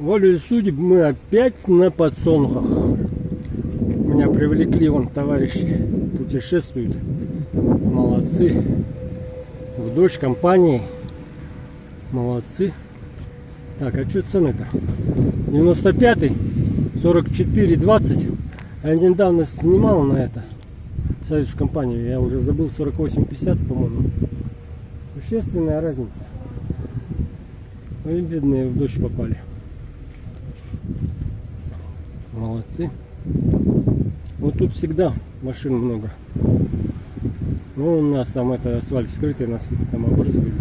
Волею судеб мы опять на подсолнухах. Меня привлекли, вон товарищи путешествуют. Молодцы. В дождь компании. Молодцы. Так, а что цены-то? 95-й, 44,20. Я недавно снимал на это. Союз компанию. Я уже забыл 48,50, по-моему. Существенная разница. И бедные в дождь попали. Молодцы. Вот тут всегда машин много. Ну, у нас там это асфальт скрытый, нас там обрызгали.